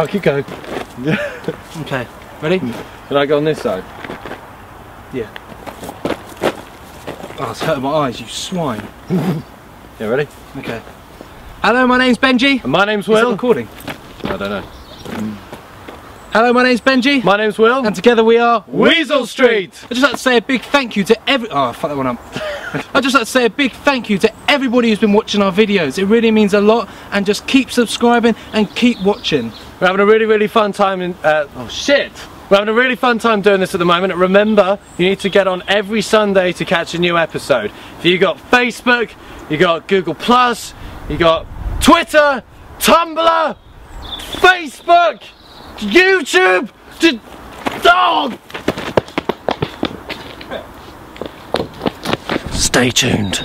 I'll keep going. Okay, ready? Can I go on this side? Yeah. Oh, it's hurting my eyes, you swine. Yeah, ready? Okay. Hello, my name's Benji. And my name's Is it Will. recording? I don't know. Mm. Hello, my name's Benji. My name's Will. and together we are Weasel Street. I'd just like to say a big thank you to every. Oh, fuck that one up. I'd just like to say a big thank you to everybody who's been watching our videos. It really means a lot, and just keep subscribing and keep watching. We're having a really, really fun time in. Uh, oh shit! We're having a really fun time doing this at the moment. Remember, you need to get on every Sunday to catch a new episode. If you got Facebook, you got Google Plus, you got Twitter, Tumblr, Facebook, YouTube. d- Oh! Stay tuned.